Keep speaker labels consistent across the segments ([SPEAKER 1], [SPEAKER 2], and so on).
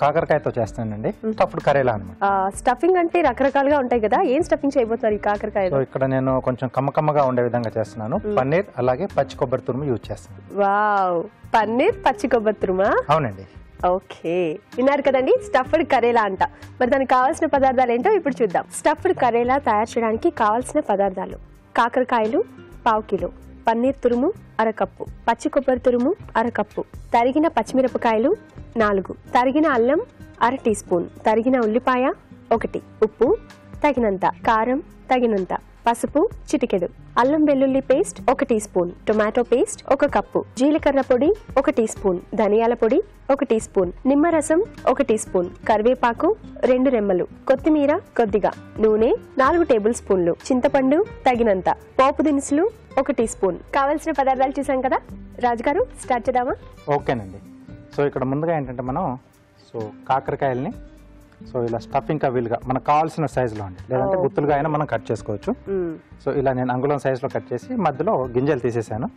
[SPEAKER 1] కాకరకాయతో చేస్తానండి. స్టఫ్డ్ కరేలా అనమాట
[SPEAKER 2] స్టఫింగ్ అంటే రకరకాలుగా ఉంటాయి కదా ఏం స్టఫింగ్ చేయబోతున్నారు ఈ
[SPEAKER 1] సో
[SPEAKER 2] కాకరకాయలు
[SPEAKER 1] ఇక్కడ నేను కొంచెం కమ్మ కమ్మగా ఉండే విధంగా చేస్తున్నాను. పన్నీర్ అలాగే పచ్చి కొబ్బరి తురుము యూజ్ చేస్తాను.
[SPEAKER 2] వావ్! పన్నీర్ పచ్చి కొబ్బరి తురుమా?
[SPEAKER 1] అవునండి.
[SPEAKER 2] ఓకే. విన్నారు కదండి స్టఫ్డ్ కరేలా అంట. మరి దానికి కావాల్సిన పదార్థాలు ఏంటో ఇప్పుడు చూద్దాం. స్టఫ్డ్ కరేలా తయారు చేయడానికి కావాల్సిన పదార్థాలు. కాకరకాయలు పావు కిలో. పన్నీర్ తురుము అరకప్పు పచ్చి కొబ్బరి తురుము అరకప్పు తరిగిన పచ్చిమిరపకాయలు నాలుగు. తరిగిన అల్లం అర టీ స్పూన్. తరిగిన ఉల్లిపాయ ఒకటి. ఉప్పు తగినంత. కారం తగినంత. పసుపు చిటికెడు. అల్లం వెల్లుల్లి పేస్ట్ ఒక టీ స్పూన్. టొమాటో పేస్ట్ ఒక కప్పు. జీలకర్ర పొడి ఒక టీ స్పూన్. ధనియాల పొడి ఒక టీ స్పూన్. నిమ్మరసం ఒక టీ స్పూన్. కరివేపాకు రెండు రెమ్మలు. కొత్తిమీర కొద్దిగా. నూనె నాలుగు టేబుల్ స్పూన్లు. చింతపండు తగినంత. పోపు దినుసులు ఒక టీ స్పూన్. కావలసిన పదార్థాలు చూసాం కదా? రాజుగారు స్టార్ట్ చేద్దామా?
[SPEAKER 1] ఓకేనండి. సో ఇక్కడ ముందుగా ఏంటంటే మనం సో కాకరకాయల్ని సో ఇలా స్టఫింగ్ వీలుగా మనకు కావాల్సిన సైజులో అండి. లేదంటే గుత్తులుగా అయినా మనం కట్ చేసుకోవచ్చు. సో ఇలా నేను అంగుళం సైజులో కట్ చేసి మధ్యలో గింజలు తీసేసాను.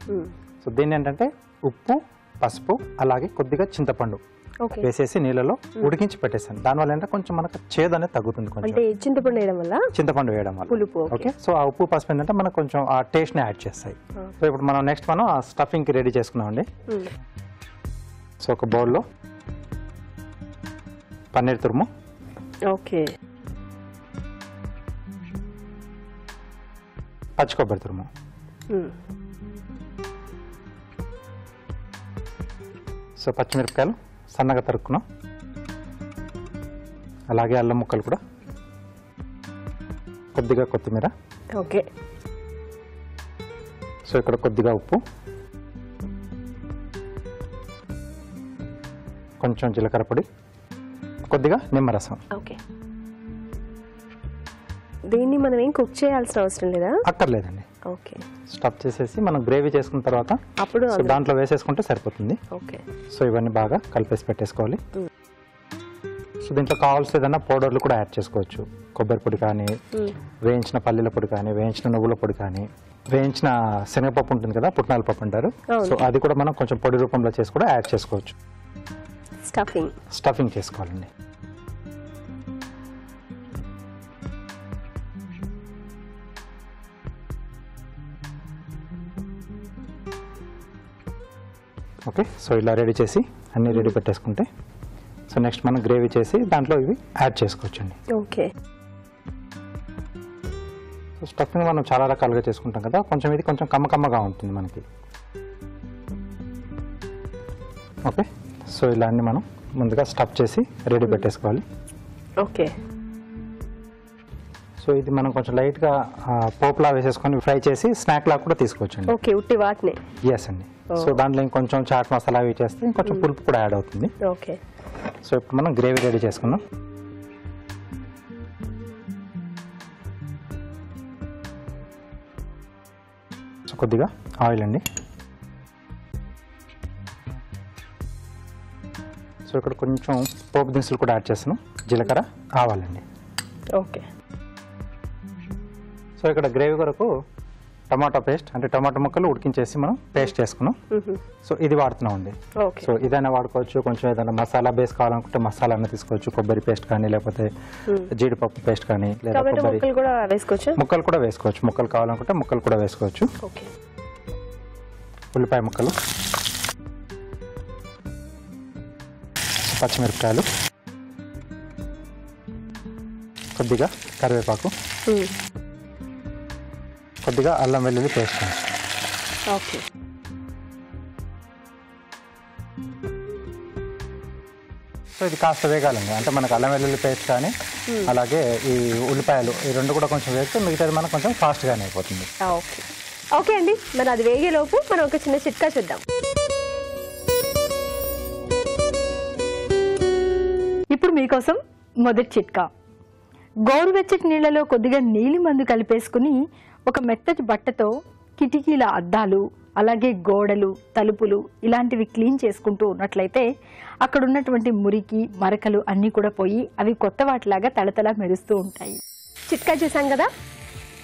[SPEAKER 1] సో దీన్ని ఏంటంటే ఉప్పు పసుపు అలాగే కొద్దిగా చింతపండు. వేసేసి నీళ్ళలో ఉడికించి పెట్టేసాను దానివల్ల ఏంటంటే కొంచెం మనకు చేదు అనేది తగ్గుతుంది కొంచెం.
[SPEAKER 2] చింతపండు వేయడం వల్ల?
[SPEAKER 1] చింతపండు వేయడం వల్ల.
[SPEAKER 2] పులుపు ఓకే.
[SPEAKER 1] సో ఆ ఉప్పు పసుపు ఏంటంటే మనకు కొంచెం ఆ టేస్ట్ని యాడ్ చేస్తాయి. సో ఇప్పుడు మనం నెక్స్ట్ మనం ఆ స్టఫింగ్కి రెడీ చేసుకున్నామండి. సో ఒక బౌల్లో పన్నీర్ తురుము.
[SPEAKER 2] ఓకే.
[SPEAKER 1] పచ్చి కొబ్బరి తురుము. సో పచ్చిమిరపకాయలు. సన్నగా తరుక్కున్నాం. అలాగే అల్లం ముక్కలు కూడా. కొద్దిగా కొత్తిమీర.
[SPEAKER 2] ఓకే.
[SPEAKER 1] సో ఇక్కడ కొద్దిగా ఉప్పు. కొంచెం జీలకర్ర పొడి. కొద్దిగా నిమ్మరసం.
[SPEAKER 2] ఓకే. దీన్ని మనం ఏం కుక్ చేయాల్సిన అవసరం లేదా?
[SPEAKER 1] అక్కర్లేదండి.
[SPEAKER 2] ఓకే.
[SPEAKER 1] స్టఫ్ చేసేసి మనం గ్రేవీ చేసుకున్న తర్వాత
[SPEAKER 2] అప్పుడు
[SPEAKER 1] సో దాంట్లో వేసేసుకుంటే సరిపోతుంది.
[SPEAKER 2] ఓకే.
[SPEAKER 1] సో ఇవన్నీ బాగా కలిపేసి పెట్టేసుకోవాలి. సో దీంట్లో కావాల్సిన ఏదైనా పౌడర్లు కూడా యాడ్ చేసుకోవచ్చు. కొబ్బరి పొడి కానీ వేయించిన పల్లీల పొడి కానీ వేయించిన నువ్వుల పొడి కానీ వేయించిన శనగపప్పు ఉంటుంది కదా పుట్నాల పప్పు అంటారు. సో అది కూడా మనం కొంచెం పొడి రూపంలో చేసి కూడా యాడ్ చేసుకోవచ్చు.
[SPEAKER 2] స్టఫింగ్.
[SPEAKER 1] స్టఫింగ్ చేసుకోవాలండి. ఓకే సో ఇలా రెడీ చేసి అన్నీ రెడీ పెట్టేసుకుంటే సో నెక్స్ట్ మనం గ్రేవీ చేసి దాంట్లో ఇవి యాడ్ చేసుకోవచ్చండి.
[SPEAKER 2] ఓకే.
[SPEAKER 1] సో స్టఫింగ్ మనం చాలా రకాలుగా చేసుకుంటాం కదా కొంచెం ఇది కొంచెం కమ్మ కమ్మగా ఉంటుంది మనకి. ఓకే సో ఇలా అన్ని మనం ముందుగా స్టఫ్ చేసి రెడీ పెట్టేసుకోవాలి.
[SPEAKER 2] ఓకే.
[SPEAKER 1] సో ఇది మనం కొంచెం లైట్గా పోపులా వేసేసుకొని ఫ్రై చేసి స్నాక్ లా కూడా తీసుకోవచ్చండి.
[SPEAKER 2] ఓకే ఉట్టి వాటిని.
[SPEAKER 1] ఎస్ అండి. సో దాంట్లో ఇంకొంచెం చాట్ మసాలా అవి చేస్తే ఇంకొంచెం పులుపు కూడా యాడ్ అవుతుంది.
[SPEAKER 2] ఓకే.
[SPEAKER 1] సో ఇప్పుడు మనం గ్రేవీ రెడీ చేసుకుందాం. సో కొద్దిగా ఆయిల్ అండి. సో ఇక్కడ కొంచెం పోపు దినుసులు కూడా యాడ్ చేస్తాను జీలకర్ర ఆవాలండి.
[SPEAKER 2] ఓకే.
[SPEAKER 1] సో ఇక్కడ గ్రేవీ కొరకు టమాటో పేస్ట్ అంటే టమాటో ముక్కలు ఉడికించేసి మనం పేస్ట్ చేసుకున్నాం. సో ఇది వాడుతున్నాం అండి.
[SPEAKER 2] ఓకే.
[SPEAKER 1] సో ఇదైనా వాడుకోవచ్చు కొంచెం ఏదైనా మసాలా బేస్ కావాలనుకుంటే మసాలా అన్న తీసుకోవచ్చు కొబ్బరి పేస్ట్ కానీ లేకపోతే జీడిపప్పు పేస్ట్ కానీ లేదా కొబ్బరి
[SPEAKER 2] ముక్కలు కూడా వేసుకోవచ్చు?
[SPEAKER 1] ముక్కలు కూడా వేసుకోవచ్చు. ముక్కలు కావాలనుకుంటే ముక్కలు కూడా వేసుకోవచ్చు. ఉల్లిపాయ ముక్కలు పచ్చిమిరపకాయలు కొద్దిగా కరివేపాకు. కొద్దిగా అల్లం వెల్లుల్లి పేస్ట్.
[SPEAKER 2] ఓకే.
[SPEAKER 1] సో ఇది కాస్త వేగాలండి. అంటే మనకు అల్లం వెల్లుల్లి పేస్ట్ కానీ అలాగే ఈ ఉల్లిపాయలు ఈ రెండు కూడా కొంచెం వేస్తే మిగతాది మనకు కొంచెం ఫాస్ట్గానే అయిపోతుంది.
[SPEAKER 2] ఓకే. ఓకే అండి. మరి అది వేగేలోపు మనం ఒక చిన్న చిట్కా చూద్దాం.
[SPEAKER 3] ఇప్పుడు మీకోసం మొదటి చిట్కా. గోరువెచ్చటి నీళ్ళలో కొద్దిగా నీలి మందు కలిపేసుకుని ఒక మెత్తటి బట్టతో కిటికీల అద్దాలు అలాగే గోడలు తలుపులు ఇలాంటివి క్లీన్ చేసుకుంటూ ఉన్నట్లయితే అక్కడ ఉన్నటువంటి మురికి మరకలు అన్నీ కూడా పోయి అవి కొత్త వాటిలాగా తళతళ మెరుస్తూ ఉంటాయి.
[SPEAKER 2] చిట్కా చూసాం కదా?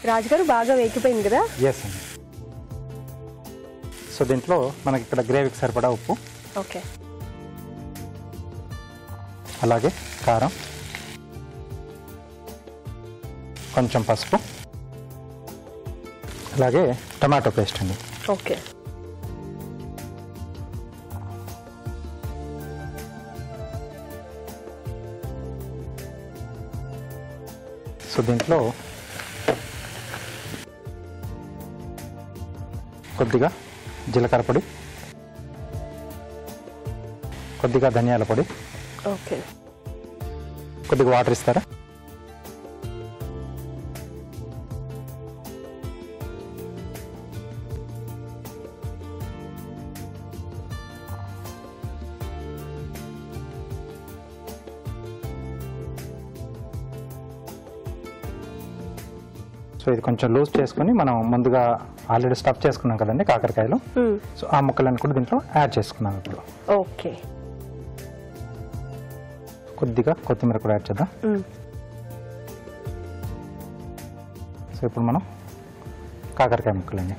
[SPEAKER 2] రాజుగారు బాగా వేగిపోయింది కదా?
[SPEAKER 1] ఎస్ అండి సో దీంట్లో మనకి ఇక్కడ గ్రేవీకి సరిపడా ఉప్పు.
[SPEAKER 2] ఓకే.
[SPEAKER 1] అలాగే కారం. కొంచెం పసుపు. అలాగే టమాటో పేస్ట్ అండి.
[SPEAKER 2] ఓకే.
[SPEAKER 1] సో దీంట్లో కొద్దిగా జీలకర్ర పొడి కొద్దిగా ధనియాల పొడి
[SPEAKER 2] ఓకే.
[SPEAKER 1] కొద్దిగా వాటర్ ఇస్తారా? సో ఇది కొంచెం లూజ్ చేసుకొని మనం ముందుగా ఆల్రెడీ స్టఫ్ చేసుకున్నాం కదండి కాకరకాయలు. సో ఆ ముక్కలను కూడా దీంట్లో యాడ్ చేసుకున్నాం ఇప్పుడు.
[SPEAKER 2] ఓకే.
[SPEAKER 1] కొద్దిగా కొత్తిమీర కూడా యాడ్ చేద్దాం. సో ఇప్పుడు మనం కాకరకాయ ముక్కలండి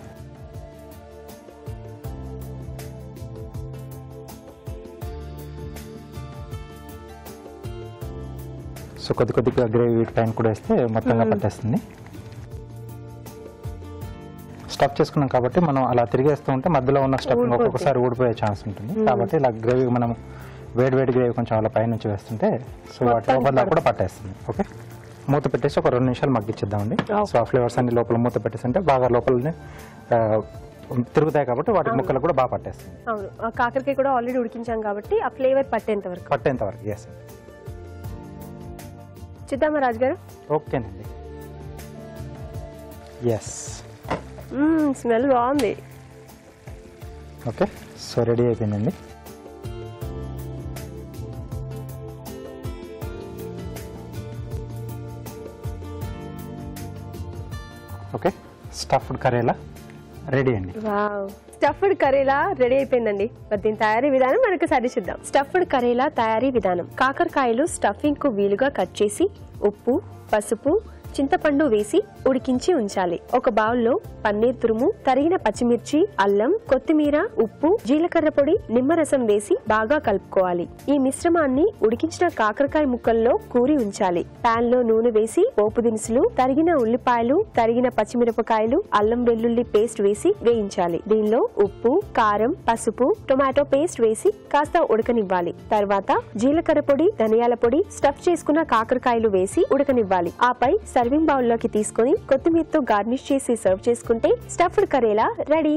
[SPEAKER 1] సో కొద్ది కొద్దిగా గ్రేవీ పైన కూడా వేస్తే మొత్తంగా పట్టేస్తుంది. స్టఫ్ చేసుకున్నాం కాబట్టి మనం అలా తిరిగేస్తూ ఉంటే మధ్యలో ఉన్న స్టఫ్
[SPEAKER 2] ఊడిపోతుంది.
[SPEAKER 1] ఒక్కొక్కసారి ఊడిపోయే ఛాన్స్ ఉంటుంది. కాబట్టి ఇలా గ్రేవీ మనం వేడి వేడి గ్రేవీ కొంచెం అలా పైన నుంచి వేస్తుంటే సో వాటి లోపల కూడా పట్టేస్తుంది. ఓకే? మూత పెట్టేసి ఒక రెండు నిమిషాలు మగ్గిచ్చిద్దామండి. సో ఆ ఫ్లేవర్స్ అన్ని లోపల మూత పెట్టేసి అంటే బాగా లోపలనే తిరుగుతాయి కాబట్టి వాటి ముక్కలు కూడా బాగా పట్టేస్తుంది
[SPEAKER 2] అవును. ఆ కాకరకాయ కూడా ఆల్రెడీ ఉడికించాం కాబట్టి ఆ ఫ్లేవర్ పట్టేంత వరకు.
[SPEAKER 1] పట్టేంత వరకు ఎస్
[SPEAKER 2] చూద్దామా రాజు గారు
[SPEAKER 1] ఓకేనండి. ఎస్
[SPEAKER 2] స్మెల్ బాగుంది.
[SPEAKER 1] ఓకే సో రెడీ అయిపోయిందండి. ఓకే స్టఫ్డ్ కరేలా రెడీ అండి.
[SPEAKER 2] స్టఫ్డ్ కరేలా రెడీ అయిపోయిందండి. మరి దీని తయారీ విధానం మనకు సరిచిద్దాం స్టఫ్డ్ కరేలా తయారీ విధానం. కాకరకాయలు స్టఫింగ్కు వీలుగా కట్ చేసి ఉప్పు పసుపు చింతపండు వేసి ఉడికించి ఉంచాలి. ఒక బౌల్లో పన్నీర్ తురుము తరిగిన పచ్చిమిర్చి అల్లం కొత్తిమీర ఉప్పు జీలకర్ర పొడి నిమ్మరసం వేసి బాగా కలుపుకోవాలి. ఈ మిశ్రమాన్ని ఉడికించిన కాకరకాయ ముక్కల్లో కూరి ఉంచాలి. పాన్లో నూనె వేసి పోపు దినుసులు తరిగిన ఉల్లిపాయలు తరిగిన పచ్చిమిరపకాయలు అల్లం వెల్లుల్లి పేస్ట్ వేసి వేయించాలి. దీనిలో ఉప్పు కారం పసుపు టొమాటో పేస్ట్ వేసి కాస్త ఉడకనివ్వాలి. తర్వాత జీలకర్ర పొడి ధనియాల పొడి స్టఫ్ చేసుకున్న కాకరకాయలు వేసి ఉడకనివ్వాలి. ఆపై సర్వింగ్ బౌల్లోకి తీసుకొని కొత్తిమీరతో గార్నిష్ చేసి సర్వ్ చేసుకుంటే stuffed karela ready.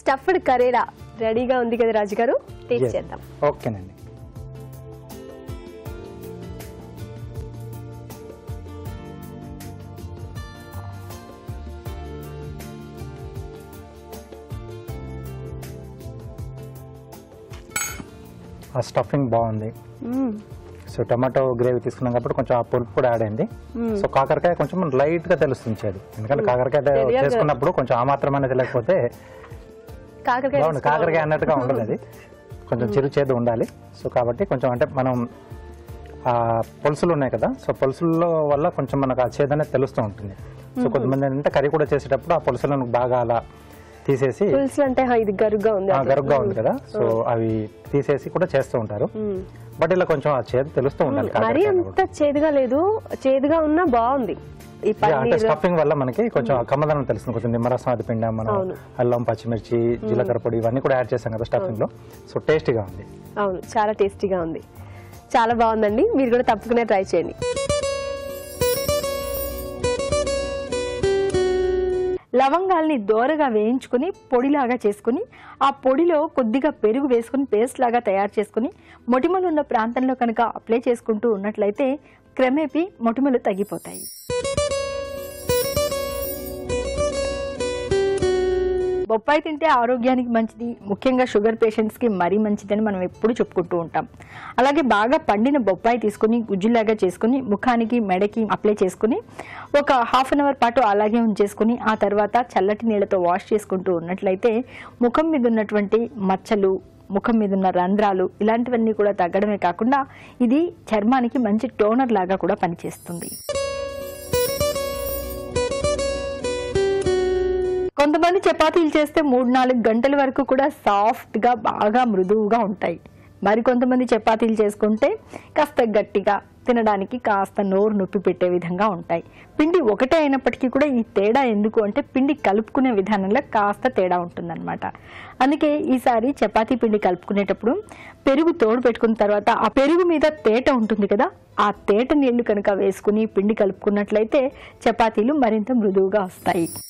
[SPEAKER 2] Stuffed karela రెడీగా ఉంది కదా రాజు గారు టేస్ట్. చేద్దాం.
[SPEAKER 1] ఓకేనండి. ఆ స్టఫింగ్ బాగుంది. సో టమాటో గ్రేవీ తీసుకున్నాం కాబట్టి కొంచెం ఆ పులుపు కూడా యాడ్ అయింది. సో కాకరకాయ కొంచెం లైట్గా తెలుస్తుంది చేదు ఎందుకంటే కాకరకాయ. చేసుకున్నప్పుడు కొంచెం ఆ మాత్రం అనేది లేకపోతే
[SPEAKER 2] కాకరకాయ
[SPEAKER 1] బాగుంది కాకరకాయ అన్నట్టుగా ఉండదు అది. కొంచెం చిరు చేదు ఉండాలి. సో కాబట్టి కొంచెం అంటే మనం ఆ పులుసులు ఉన్నాయి కదా సో పులుసుల్లో వల్ల కొంచెం మనకు ఆ చేదు అనేది తెలుస్తూ ఉంటుంది. సో కొంతమంది ఏంటంటే కర్రీ కూడా చేసేటప్పుడు ఆ పులుసులను బాగా అలా తీసేసి
[SPEAKER 2] పులుసు అంటే ఇది గరుగ్గా ఉంది.
[SPEAKER 1] గరుగ్గా ఉంది కదా. సో అవి తీసేసి కూడా చేస్తూ ఉంటారు. బట్ ఇలా కొంచెం ఆ చేదు తెలుస్తూ ఉండాలి
[SPEAKER 2] మరీ అంత చేదుగా లేదు. చేదుగా ఉన్నా బాగుంది.
[SPEAKER 1] అంటే స్టఫింగ్ వల్ల మనకి కొంచెం కమ్మదనం తెలుస్తుంది. కొంచెం నిమ్మరసం అది పిండాం మనం. అల్లం పచ్చిమిర్చి జీలకర్ర పొడి ఇవన్నీ కూడా యాడ్ చేసాం కదా స్టఫింగ్లో సో టేస్టీగా ఉంది.
[SPEAKER 2] అవును చాలా టేస్టీగా ఉంది. చాలా బాగుందండి. మీరు కూడా తప్పకుండా ట్రై చేయండి.
[SPEAKER 3] లవంగాల్ని దోరగా వేయించుకొని పొడిలాగా చేసుకుని ఆ పొడిలో కొద్దిగా పెరుగు వేసుకుని పేస్ట్ లాగా తయారు చేసుకుని మొటిమలు ఉన్న ప్రాంతంలో కనుక అప్లై చేసుకుంటూ ఉన్నట్లయితే క్రమేపీ మొటిమలు తగ్గిపోతాయి. బొప్పాయి తింటే ఆరోగ్యానికి మంచిది ముఖ్యంగా షుగర్ పేషెంట్స్కి మరీ మంచిదని మనం ఎప్పుడు చెప్పుకుంటూ ఉంటాం. అలాగే బాగా పండిన బొప్పాయి తీసుకుని గుజ్జులాగా చేసుకుని ముఖానికి మెడకి అప్లై చేసుకుని ఒక హాఫ్ అన్ అవర్ పాటు అలాగే ఉంచేసుకుని ఆ తర్వాత చల్లటి నీళ్ళతో వాష్ చేసుకుంటూ ఉన్నట్లయితే ముఖం మీద ఉన్నటువంటి మచ్చలు ముఖం మీద ఉన్న రంధ్రాలు ఇలాంటివన్నీ కూడా తగ్గడమే కాకుండా ఇది చర్మానికి మంచి టోనర్ లాగా కూడా పనిచేస్తుంది. కొంతమంది చపాతీలు చేస్తే మూడు నాలుగు గంటల వరకు కూడా సాఫ్ట్గా బాగా మృదువుగా ఉంటాయి. మరి కొంతమంది చపాతీలు చేసుకుంటే కాస్త గట్టిగా తినడానికి కాస్త నోరు నొప్పి పెట్టే విధంగా ఉంటాయి. పిండి ఒకటే అయినప్పటికీ కూడా ఈ తేడా ఎందుకు అంటే పిండి కలుపుకునే విధానంలో కాస్త తేడా ఉంటుందన్నమాట. అందుకే ఈసారి చపాతీ పిండి కలుపుకునేటప్పుడు పెరుగు తోడు పెట్టుకున్న తర్వాత ఆ పెరుగు మీద తేట ఉంటుంది కదా ఆ తేట నీళ్ళు కనుక వేసుకుని పిండి కలుపుకున్నట్లయితే చపాతీలు మరింత మృదువుగా వస్తాయి.